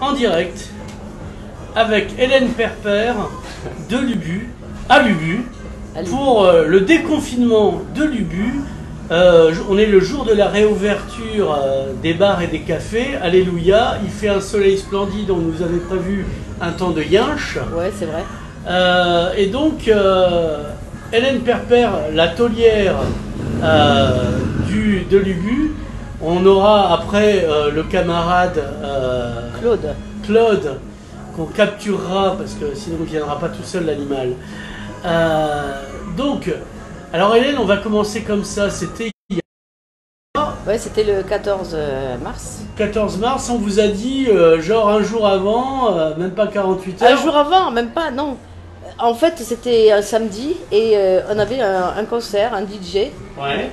en direct avec Hélène Perper de Lubu, à Lubu, pour euh, le déconfinement de Lubu. Euh, on est le jour de la réouverture euh, des bars et des cafés. Alléluia, il fait un soleil splendide, on nous avait prévu un temps de yinche. Ouais, c'est vrai. Et donc, Hélène Perper, la taulière du, de Lubu, on aura après euh, le camarade euh, Claude. Claude, qu'on capturera, parce que sinon il ne viendra pas tout seul l'animal. Euh, donc, alors Hélène, on va commencer comme ça. C'était il y Ouais, c'était le 14 euh, mars. a 14 mars, on vous a dit, genre un jour avant, même pas 48 heures. Un jour avant, même pas, non. En fait, c'était un samedi et on avait un, un concert, un DJ Ouais.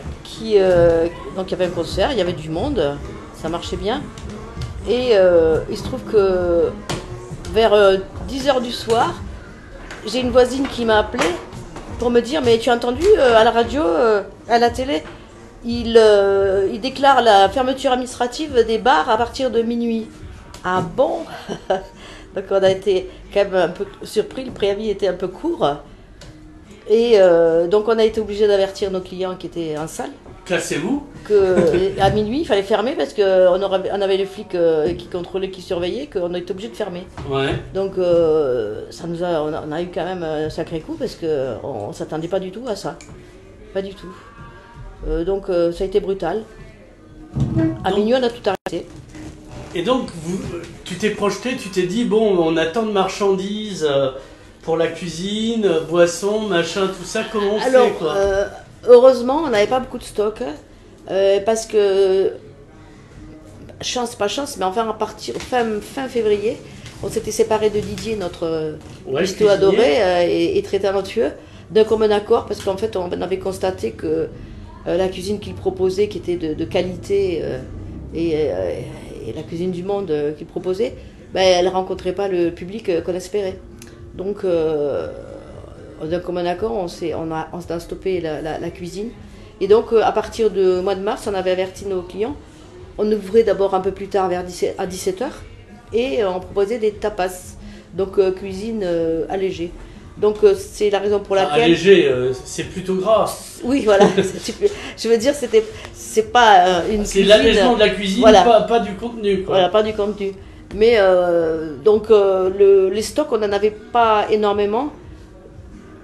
Euh, donc il y avait un concert, il y avait du monde, ça marchait bien. Et euh, il se trouve que vers 10h du soir, j'ai une voisine qui m'a appelé pour me dire Mais tu as entendu euh, à la radio, euh, à la télé, euh, il déclare la fermeture administrative des bars à partir de minuit. Ah bon? Donc on a été quand même un peu surpris, le préavis était un peu court. Et euh, donc on a été obligé d'avertir nos clients qui étaient en salle Classez-vous. que à minuit il fallait fermer parce qu'on on avait les flics euh, qui contrôlaient, qui surveillaient, qu'on était obligé de fermer. Ouais. Donc euh, ça nous a on, a, on a eu quand même un sacré coup parce que on, s'attendait pas du tout à ça, pas du tout. Euh, donc euh, ça a été brutal. À Donc- minuit on a tout arrêté. Et donc, vous, euh, tu t'es projeté, tu t'es dit, bon, on a tant de marchandises euh, pour la cuisine, boissons, machin, tout ça, comment on Alors, fait, quoi? euh, heureusement, on n'avait pas beaucoup de stock. hein, euh, parce que, chance, pas chance, mais enfin, à partir fin, fin février, on s'était séparé de Didier, notre euh, Ouais, cuistot adoré euh, et, et très talentueux, d'un commun accord, parce qu'en fait, on avait constaté que la cuisine qu'il proposait, qui était de, de qualité, et, et la cuisine du monde qu'il proposait, ben, elle ne rencontrait pas le public qu'on espérait. Donc, euh, d'un commun accord, on s'est on a, on a stoppé la, la- la cuisine. Et donc, euh, à partir du mois de mars, on avait averti nos clients. On ouvrait d'abord un peu plus tard, vers 17, à 17h, et euh, on proposait des tapas, donc euh, cuisine euh, allégée. Donc, euh, c'est la raison pour laquelle. Allégé, euh, c'est plutôt gras. Oui, voilà. je veux dire, c'était, c'est pas euh, une C'est cuisine. l'allègement de la cuisine, Voilà. pas, pas du contenu, quoi. Voilà, pas du contenu. Mais euh, donc euh, le- les stocks, on n'en avait pas énormément.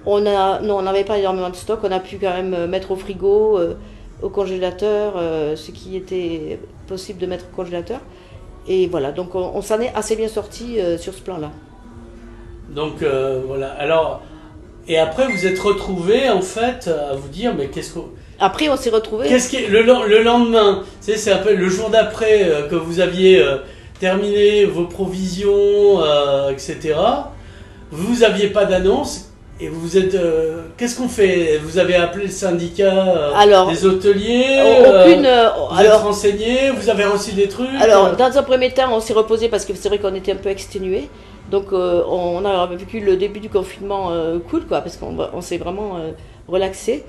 On a, non, on n'avait pas énormément de stocks. On a pu quand même euh, mettre au frigo, euh, au congélateur, ce qui était possible de mettre au congélateur. Et voilà, donc on, on s'en est assez bien sorti sur ce plan-là. Donc, voilà. Alors, et après, vous êtes retrouvés, en fait, à vous dire, mais qu'est-ce qu'on... Après, on s'est retrouvés. Qu'est-ce qui le, le lendemain, c'est un peu le jour d'après que vous aviez terminé vos provisions, euh, etc. Vous aviez pas d'annonce et vous êtes. euh, Qu'est-ce qu'on fait? Vous avez appelé le syndicat euh, Alors, des hôteliers Aucune. euh, euh, Vous êtes alors, renseigné Vous avez reçu des trucs Alors, dans un premier temps, on s'est reposé parce que c'est vrai qu'on était un peu exténué. Donc, on a vécu le début du confinement cool, quoi, parce qu'on on s'est vraiment relaxé.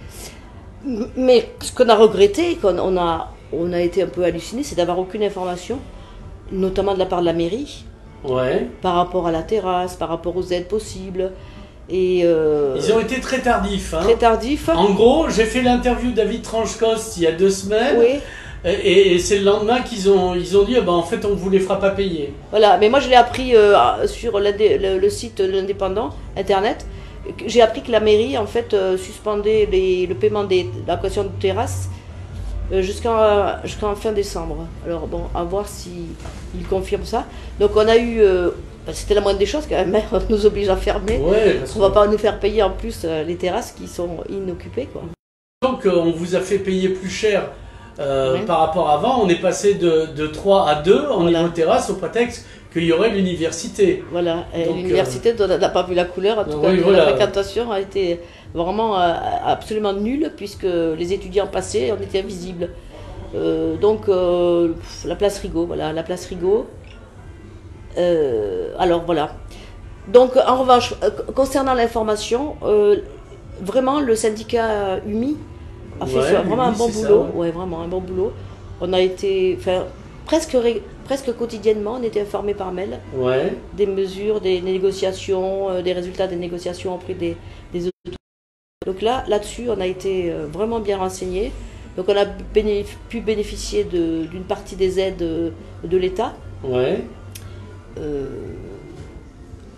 Mais ce qu'on a regretté, qu'on on a, on a été un peu halluciné, c'est d'avoir aucune information, notamment de la part de la mairie, Ouais. par rapport à la terrasse, par rapport aux aides possibles. Et euh, Ils ont été très tardifs. Hein. très tardif. En gros, j'ai fait l'interview de David Tranchkost il y a deux semaines. Oui, Et, et c'est le lendemain qu'ils ont, ils ont dit, ah ben, en fait, on vous les fera pas payer. Voilà, mais moi je l'ai appris euh, sur le, le site de l'indépendant, internet. J'ai appris que la mairie en fait euh, suspendait les- le paiement de la caution de terrasse euh, jusqu'en fin décembre. Alors bon, à voir si ils confirment ça. Donc on a eu, euh, bah, c'était la moindre des choses quand même, hein, on nous oblige à fermer. Ouais, On va pas nous faire payer en plus euh, les terrasses qui sont inoccupées quoi. Donc on vous a fait payer plus cher euh, par rapport à avant. On est passé de, de 3 à 2 en Voilà. niveau terrasse au prétexte qu'il y aurait l'université. Voilà, l'université n'a pas vu la couleur, en tout cas oui, voilà. la fréquentation a été vraiment euh, absolument nulle puisque les étudiants passaient, on était invisibles. Euh, donc euh, la place Rigaud, voilà, la place Rigaud. Euh, alors voilà. Donc en revanche, concernant l'information, vraiment le syndicat UMI a fait Ouais, ça- vraiment un bon ça, boulot. ouais. ouais, vraiment un bon boulot. On a été, enfin, presque presque quotidiennement, on était informé par mail Ouais. des mesures, des négociations, des résultats des négociations auprès des, des. Donc là, là-dessus, on a été euh, vraiment bien renseigné. Donc on a bénéf- pu bénéficier de- d'une partie des aides euh, de l'État. Ouais. Euh,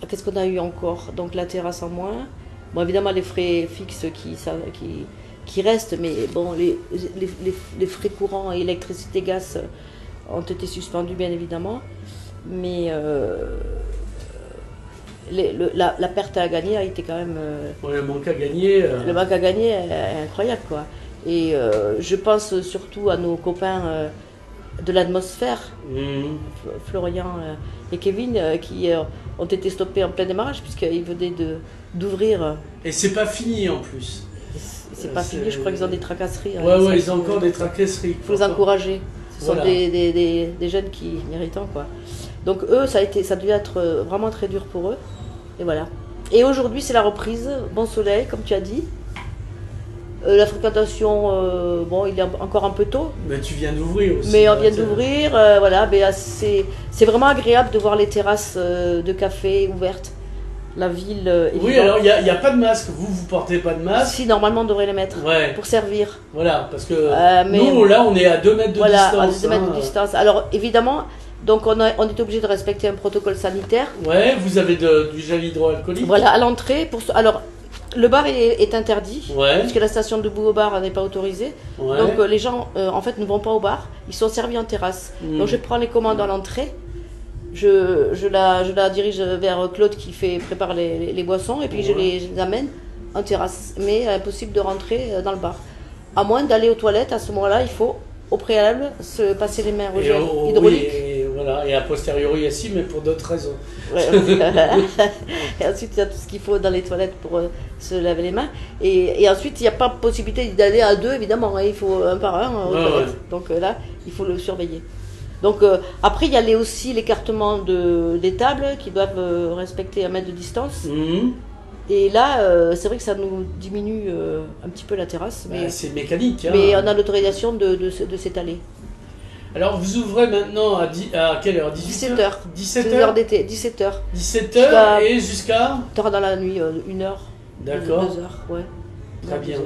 Qu'est-ce qu'on a eu encore? Donc la terrasse en moins. Bon, évidemment, les frais fixes qui, ça- qui, qui restent, mais bon, les, les, les- les frais courants, électricité, gaz ont été suspendus, bien évidemment. Mais euh, les- le- la, la perte à gagner a été quand même. euh, le manque à gagner. euh, le manque à gagner est, est incroyable, quoi. Et euh, je pense surtout à nos copains de l'atmosphère. F- Florian et Kevin, qui ont été stoppés en plein démarrage, puisqu'ils venaient de- d'ouvrir. Et c'est pas fini en plus. C'est pas c'est- fini, je crois qu'ils ont des tracasseries. hein, Ouais, ça, ouais, ils ont encore des tracasseries. faut les encourager. Ce sont des, des- des- des jeunes qui méritants, quoi. Donc eux, ça a été, ça devait être euh, vraiment très dur pour eux. Et voilà. Et aujourd'hui, c'est la reprise. Bon soleil, comme tu as dit. Euh, la fréquentation, euh, bon, il est encore un peu tôt, Mais tu viens d'ouvrir aussi. mais on là, vient d'ouvrir. euh, voilà, mais euh, c'est c'est vraiment agréable de voir les terrasses de café ouvertes. La ville. Oui, vivante. alors il n'y a, y a pas de masque. Vous, vous portez pas de masque. Si, normalement, on devrait les mettre Ouais, pour servir. voilà, parce que mais- nous, là, on est à 2 mètres de voilà, distance. à 2 mètres hein. de distance. Alors, évidemment, donc on, a- on est obligé de respecter un protocole sanitaire. Ouais, vous avez de- du gel hydroalcoolique. Voilà, à l'entrée. Pour Alors, le bar est, est interdit. Ouais, Puisque la station debout au bar n'est pas autorisée. ouais. Donc euh, les gens, euh, en fait, ne vont pas au bar. Ils sont servis en terrasse. Mm. Donc je prends les commandes à l'entrée. Je, je, la, je la dirige vers Claude qui fait, prépare les, les- les boissons. Et puis je, les, je les amène en terrasse. Mais impossible de rentrer euh, dans le bar. À moins d'aller aux toilettes, à ce moment-là, il faut au préalable se passer les mains au Et gel au- hydraulique. oui, voilà, et a posteriori aussi, mais pour d'autres raisons. Ouais. et ensuite, il y a tout ce qu'il faut dans les toilettes pour euh, se laver les mains. Et, et ensuite, il n'y a pas possibilité d'aller à deux, évidemment. hein. Il faut un par un aux Ouais, toilettes. ouais. Donc euh, là, il faut le surveiller. Donc euh, après, il y a les- aussi l'écartement de, des tables qui doivent respecter un mètre de distance. Mhm. Et là, euh, c'est vrai que ça nous diminue euh, un petit peu la terrasse. Mais, Bah, c'est mécanique. hein. mais on a l'autorisation de, de s'étaler. Alors, vous ouvrez maintenant à, 10 à quelle heure? 17 heures? 17 C'est l'heure heures d'été, 17h. 17 Jusqu'à- heures et jusqu'à? Tard dans la nuit, euh, une heure. D'accord. Deux heures, ouais. Très bien.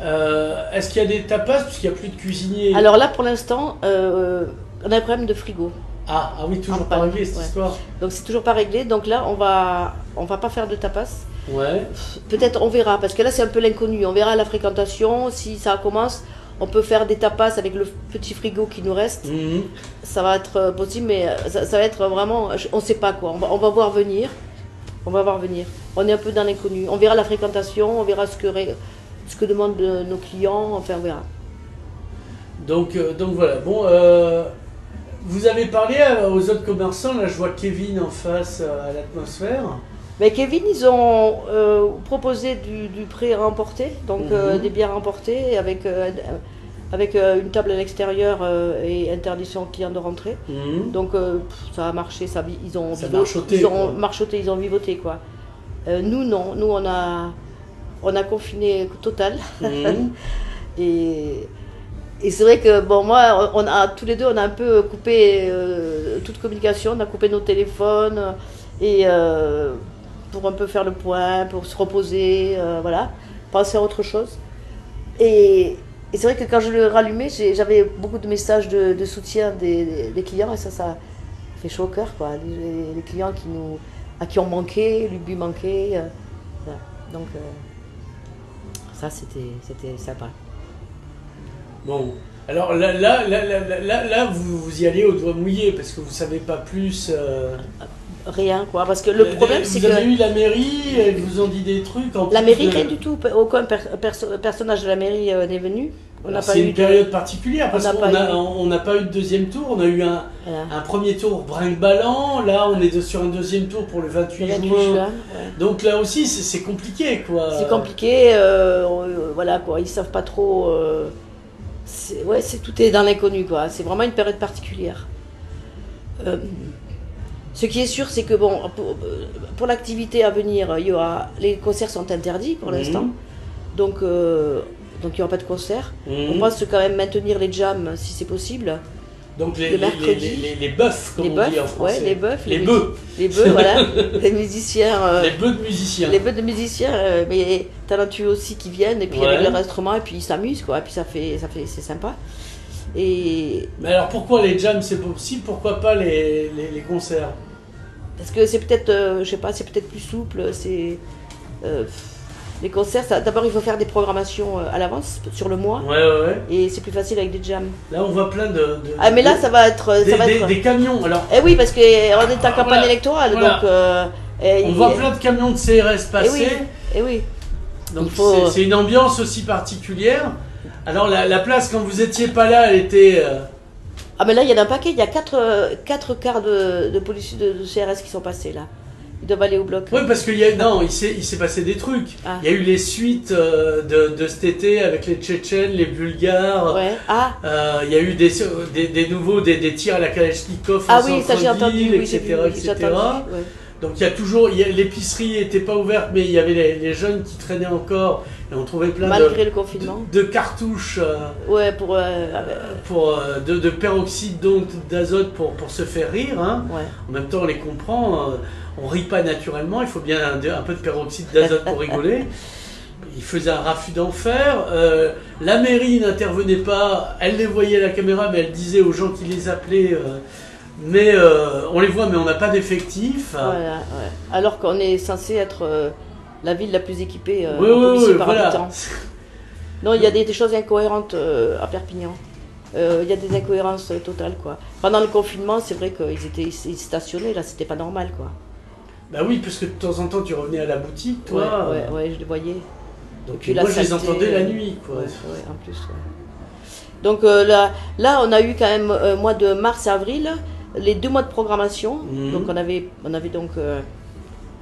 Euh, Est-ce qu'il y a des tapas? Puisqu'il n'y a plus de cuisiniers. Alors là, pour l'instant, euh, on a un problème de frigo. Ah, ah oui, toujours En pas réglé cette ouais. histoire. Donc c'est toujours pas réglé. Donc là, on va, on va pas faire de tapas. Ouais. Peut-être on verra, parce que là c'est un peu l'inconnu. On verra la fréquentation. Si ça commence, on peut faire des tapas avec le petit frigo qui nous reste. Mhm. Ça va être euh, possible, mais euh, ça, ça va être vraiment, je- on sait pas quoi. On va, on va voir venir. On va voir venir. On est un peu dans l'inconnu. On verra la fréquentation, on verra ce que, ce que demandent euh, nos clients. Enfin, on verra. Donc, euh, donc voilà. Bon, euh, vous avez parlé euh, aux autres commerçants. Là, je vois Kevin en face euh, à l'atmosphère. Mais Kevin, ils ont euh, proposé du, du prêt remporté, donc euh, Mhm. des bières remportées avec, euh, avec une table à l'extérieur et interdiction aux clients de rentrer. Mhm. Donc ça a marché, ça, ils ont, Ça marchoté, ils ont quoi. marchoté, ils ont vivoté quoi. Nous non, nous on a, on a confiné total Mhm. et, et c'est vrai que bon moi on a tous les deux on a un peu coupé euh, toute communication, on a coupé nos téléphones et euh, pour un peu faire le point, pour se reposer, euh, voilà, penser à autre chose. Et, c'est vrai que quand je le rallumais, j'avais beaucoup de messages de, soutien des, clients et ça, ça fait chaud au cœur quoi. Les, clients qui nous, à qui on manquait, l'UBU manquait, euh, voilà. donc euh, ça c'était sympa. Bon. Alors là, là, là, là, là, là, là, vous, vous y allez au doigt mouillé parce que vous savez pas plus. euh, Rien quoi, parce que le euh, problème vous c'est que avez eu la mairie, ils vous ont dit des trucs. En la mairie de- rien du tout, aucun per- perso- personnage de la mairie euh, n'est venu. N'a C'est une de- période particulière parce on n'a qu'on pas a- eu- on n'a pas eu de deuxième tour. On a eu un, Voilà. un premier tour brinque-ballant. Là, on est sur un deuxième tour pour le 28, Le 28 juin. ouais. Donc là aussi, c'est compliqué, quoi. C'est compliqué, euh, euh, voilà quoi, ils savent pas trop. euh, c'est- ouais, c'est tout est dans l'inconnu quoi. C'est vraiment une période particulière. Euh, ce qui est sûr, c'est que bon, pour, pour l'activité à venir, il y aura les concerts sont interdits pour Mhm. l'instant, donc euh, donc il n'y aura pas de concert. Mhm. On pense quand même maintenir les jams si c'est possible. Donc les, Le les, les, bœufs, comme les on dit en français. ouais, les bœufs, Les bœufs. les bœufs, voilà, les musiciens, euh, Les bœufs de musiciens. les bœufs de musiciens, euh, mais talentueux aussi qui viennent et puis Ouais. avec leur instrument et puis ils s'amusent quoi, et puis ça fait, ça fait, c'est sympa. Et Mais alors pourquoi les jams c'est possible? Pourquoi pas les, les, les concerts? Parce que c'est peut-être, euh, je sais pas, c'est peut-être plus souple, c'est euh, les concerts. ça- D'abord il faut faire des programmations euh, à l'avance sur le mois Ouais, ouais, ouais. et c'est plus facile avec des jams. Là on voit plein de. de- Ah mais là de- ça va être, des, ça va des- être. des camions. Alors Eh oui parce que on est en campagne Voilà. électorale Voilà. donc. euh, et- on voit plein de camions de CRS Eh passer. oui, eh oui. Donc faut- c'est- c'est une ambiance aussi particulière. Alors la, la place quand vous étiez pas là, elle était. euh, Ah mais là il y en a un paquet, il y a quatre, euh, quatre quarts de, de policiers de, de CRS qui sont passés là. Ils doivent aller au bloc. Oui, parce qu'il y a non, il s'est il s'est passé des trucs. Ah. Il y a eu les suites euh, de, de cet été avec les Tchétchènes, les Bulgares. Ouais. Ah, Euh, il y a eu des, des, des nouveaux des, des tirs à la Kalachnikov ah oui, ça j'ai entendu, oui, etc. vu, oui, etc. j'ai entendu, ouais. Donc il y a toujours, l'épicerie était pas ouverte, mais il y avait les, les jeunes qui traînaient encore et on trouvait plein Malgré de, le confinement. de, de cartouches euh, Ouais, pour. euh, pour euh, de, de peroxyde donc d'azote pour, pour se faire rire. hein. ouais. En même temps, on les comprend. On rit pas naturellement. Il faut bien un, un peu de peroxyde d'azote pour rigoler. Il faisait un raffut d'enfer. Euh, la mairie n'intervenait pas. Elle les voyait à la caméra, mais elle disait aux gens qui les appelaient. euh, mais euh, on les voit, mais on n'a pas d'effectifs. Voilà, ouais. Alors qu'on est censé être la ville la plus équipée Oui, en oui, par voilà. habitant. Non, il y a des, des choses incohérentes à Perpignan. Euh, Il y a des incohérences totales, quoi. Pendant le confinement, c'est vrai qu'ils étaient ils stationnaient, là, c'était pas normal, quoi. Bah oui, parce que de temps en temps, tu revenais à la boutique, toi. ouais, ouais, ouais, je les voyais. Donc puis moi, je les entendais la euh, nuit, quoi. Ouais, ouais, en plus, ouais. Donc euh, là, là, on a eu quand même euh, mois de mars et avril, les deux mois de programmation. Mhm. Donc on avait, on avait donc euh,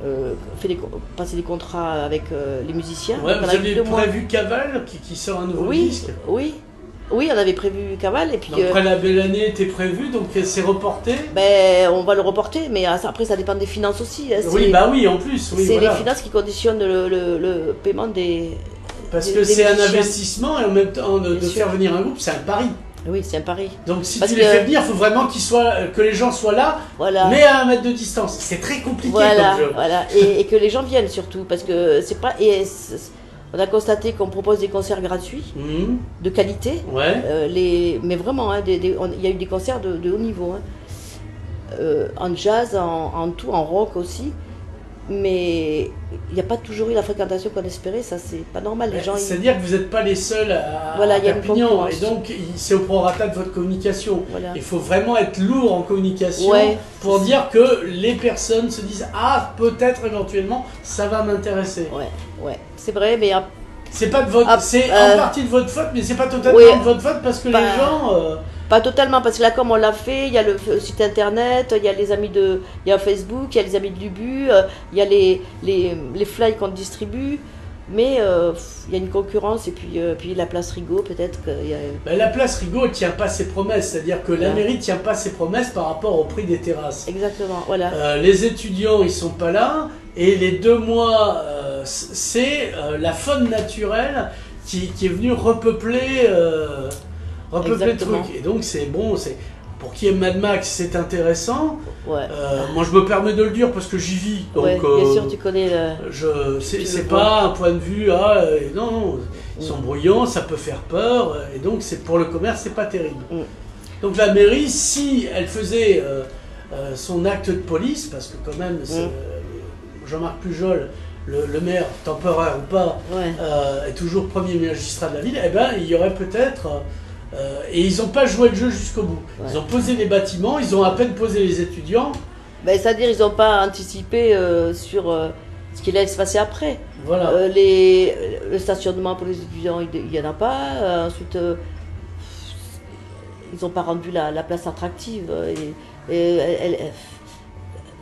euh, fait des, passé des contrats avec euh, les musiciens. Ouais, Donc, on vous avez prévu Caval qui, qui sort un nouveau Oui, disque. oui, oui, on avait prévu Caval et puis Donc, euh, après la belle année était prévue, donc c'est reporté. ben, on va le reporter, mais après ça dépend des finances aussi. hein, Oui, bah oui, en plus, oui, c'est voilà. les finances qui conditionnent le, le- le paiement des. Parce des- que c'est un investissement et en même temps de, faire venir un groupe, c'est un pari. Oui, c'est un pari. Donc si Parce tu les que- fais venir, il faut vraiment qu'ils soient, que les gens soient là, Voilà. mais à un mètre de distance. C'est très compliqué Voilà, comme jeu. voilà. Et, et que les gens viennent surtout, parce que c'est pas. Et on a constaté qu'on propose des concerts gratuits, Mhm. de qualité, Ouais. euh, les, mais vraiment, hein, il y a eu des concerts de, de haut niveau, hein. Euh, en jazz, en, en tout, en rock aussi, mais il n'y a pas toujours eu la fréquentation qu'on espérait, ça c'est pas normal. Les gens, ils- C'est-à-dire que vous n'êtes pas les seuls à, Voilà, à Perpignan, et donc c'est au prorata de votre communication. Voilà. Il faut vraiment être lourd en communication Ouais. pour dire que les personnes se disent ah peut-être éventuellement ça va m'intéresser. Ouais, ouais, c'est vrai, mais C'est pas de votre, Ah, c'est euh, en partie de votre faute, mais c'est pas totalement de votre faute parce que les gens. euh, Pas totalement, parce que là, comme on l'a fait, il y a le site internet, il y a les amis de. Il y a Facebook, il y a les amis de l'UBU, euh, il y a les, les, les flyers qu'on distribue, mais euh, il y a une concurrence, et puis, euh, puis la place Rigaud, peut-être qu'il y a. ben, la place Rigaud ne tient pas ses promesses, c'est-à-dire que la mairie ne tient pas ses promesses par rapport au prix des terrasses. Exactement, voilà. Euh, les étudiants, ils sont pas là, et les deux mois, c'est la faune naturelle qui, qui est venue repeupler, euh, repeupler le Exactement. truc. Et donc c'est bon, c'est pour qui aime Mad Max, c'est intéressant. Ouais. Euh, moi, je me permets de le dire parce que j'y vis, donc. ouais, bien euh, sûr, tu connais le. Je, c'est, pas un point de vue, ah, euh, non, non, ils Mm. sont bruyants, ça peut faire peur, et donc c'est pour le commerce, c'est pas terrible. Mm. Donc la mairie, si elle faisait son acte de police, parce que quand même, Mm. Jean-Marc Pujol, le, le maire, temporaire ou pas, Ouais. est toujours premier magistrat de la ville, eh ben, il y aurait peut-être... euh, et ils n'ont pas joué le jeu jusqu'au bout. Ouais. Ils ont posé les bâtiments, ils ont à peine posé les étudiants. Ben, C'est-à-dire, ils n'ont pas anticipé euh, sur euh, ce qui allait se passer après. Voilà. Les, le stationnement pour les étudiants, il n'y en a pas. Ensuite, ils n'ont pas rendu la, la place attractive. Et, et elle- elle-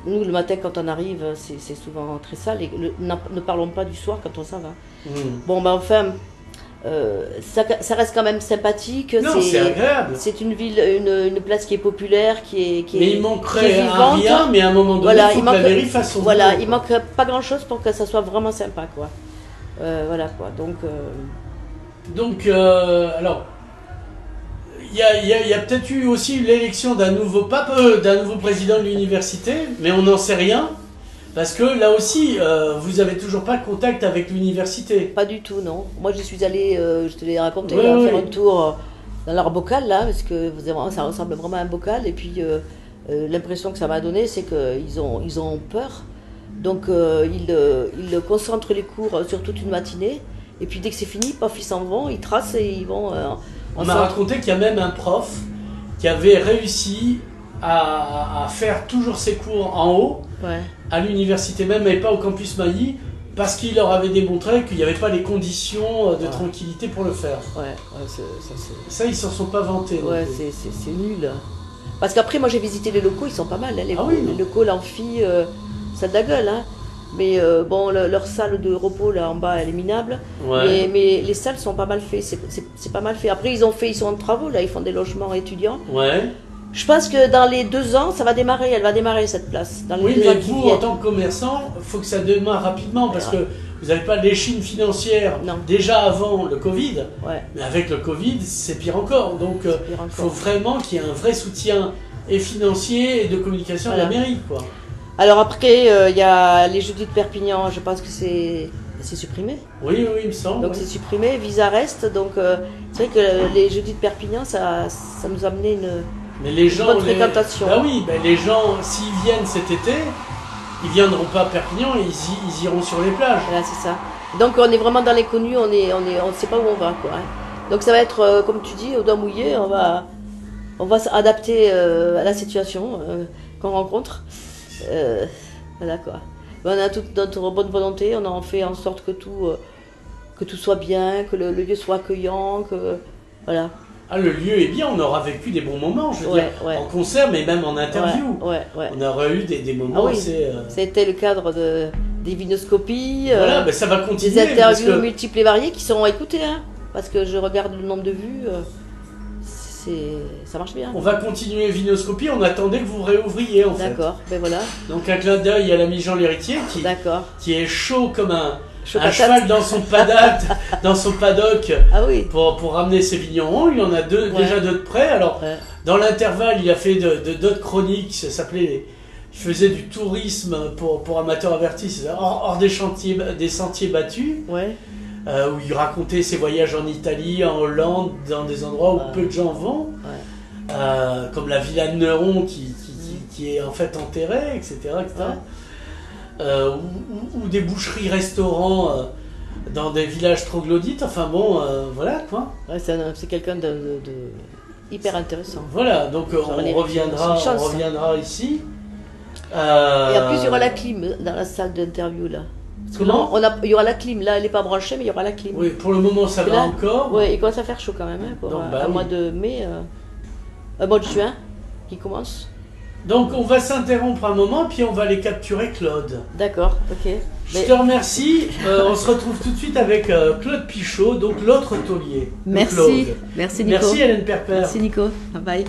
nous, le matin, quand on arrive, c'est souvent très sale. Et le- n'en- ne parlons pas du soir quand on s'en va. Mm. Bon, ben enfin, euh, ça, ça reste quand même sympathique. Non, c'est agréable. C'est une ville, une, une place qui est populaire, qui est, qui Mais est, il manquerait à rien, mais à un moment donné, Voilà, il faut il que la manque- mairie fasse son Voilà, il manque pas grand chose pour que ça soit vraiment sympa, quoi. Euh, voilà, quoi. Donc, euh, Donc, alors, il y a, il y a- y a peut-être eu aussi l'élection d'un nouveau pape, d'un nouveau président de l'université, mais on n'en sait rien. Parce que là aussi, euh, vous avez toujours pas de contact avec l'université. Pas du tout, non. Moi, je suis allée, euh, je te l'ai raconté, là, faire un tour euh, dans leur bocal, là, parce que vraiment- ça ressemble vraiment à un bocal. Et puis, euh, l'impression que ça m'a donné, c'est qu'ils ont, ils ont peur. Donc, ils, ils concentrent les cours sur toute une matinée. Et puis, dès que c'est fini, paf, ils s'en vont, ils tracent et ils vont On m'a raconté qu'il y a même un prof qui avait réussi à, à faire toujours ses cours en haut, Ouais. à l'université même, et pas au campus Mailly, parce qu'il leur avait démontré qu'il n'y avait pas les conditions de Ouais. tranquillité pour le faire. Ouais, ça, Ça, ils s'en sont pas vantés. Ouais, c'est- nul. Parce qu'après, moi j'ai visité les locaux, ils sont pas mal. hein, les, Ah oui, les locaux, l'amphi, euh, ça de la gueule. Hein. Mais euh, bon, le- leur salle de repos là en bas, elle est minable. Ouais. Mais, mais les salles sont pas mal faites. C'est pas mal fait. Après, ils ont fait, ils sont en travaux là, ils font des logements étudiants. Ouais. Je pense que dans les deux ans, ça va démarrer. Elle va démarrer cette place. Dans les Oui, deux mais ans vous, en tant que commerçant, il faut que ça démarre rapidement parce que vous n'avez pas l'échine financière Non. déjà avant le Covid, Ouais, mais avec le Covid, c'est pire encore. Donc, euh, il faut vraiment qu'il y ait un vrai soutien et financier et de communication de la Voilà. mairie, quoi. Alors après, euh, il y a les jeudis de Perpignan. Je pense que c'est c'est supprimé. Oui, oui, il me semble. Donc oui. c'est supprimé, Visa reste. Donc euh, c'est vrai que les jeudis de Perpignan, ça, ça nous a amené une. Mais les gens. bonne les- fréquentation. Bah oui, bah les gens, s'ils viennent cet été, ils viendront pas à Perpignan, ils, y- ils iront sur les plages. Voilà, c'est ça. Donc on est vraiment dans l'inconnu, on est, on est, on ne sait pas où on va, quoi. hein. Donc ça va être, euh, comme tu dis, au doigt mouillé, on va, on va s'adapter euh, à la situation euh, qu'on rencontre. Voilà quoi. Mais on a toute notre bonne volonté, on a fait en sorte que tout, que tout soit bien, que le, le lieu soit accueillant, que voilà. Ah, le lieu est bien, on aura vécu des bons moments, je veux Ouais, dire, ouais. en concert, mais même en interview. Ouais. On aura eu des, des moments Ah oui. assez. euh, C'était le cadre de, des vinoscopies, euh, ben ça va continuer. des interviews que- multiples et variées qui seront écoutées, hein, parce que je regarde le nombre de vues, euh, c'est, ça marche bien. on va continuer Vinoscopie, on attendait que vous réouvriez en fait. D'accord, ben voilà, Donc un clin d'œil à l'ami Jean l'héritier qui, est chaud comme un, cheval dans son paddock, dans son paddock Ah oui, pour, pour ramener ses vignerons. Il y en a deux, Ouais. déjà deux de près. Alors Ouais. dans l'intervalle, il a fait de de- d'autres chroniques, ça s'appelait... Il faisait du tourisme pour, pour amateurs avertis, hors, hors des, chantiers, des sentiers battus. ouais, euh, où il racontait ses voyages en Italie, en Hollande, dans des endroits où Ouais. peu de gens vont. Euh, comme la villa de Neuron qui, qui, qui- qui est en fait enterrée, etc. etc. Ouais. Euh, ou, ou- ou des boucheries-restaurants euh, dans des villages troglodytes, enfin bon, voilà quoi. Ouais, c'est, un- c'est quelqu'un de, de- de hyper intéressant. Voilà, donc on les- reviendra, chance, on hein. reviendra ici. Euh, Et en plus, il y aura la clim dans la salle d'interview là. Comment on a, il y aura la clim, là elle n'est pas branchée, mais il y aura la clim. Oui, pour le moment ça va là, encore. Ouais, il commence à faire chaud quand même, hein, pour Donc, un, bah oui. mois de mai, euh, un mois de juin qui commence. Donc on va s'interrompre un moment, puis on va aller capturer Claude. D'accord, ok. Je Mais- te remercie. Euh, on se retrouve tout de suite avec euh, Claude Pichot, donc l'autre taulier. Merci, Claude. merci Nico. Merci Hélène Perper. Merci Nico, bye bye.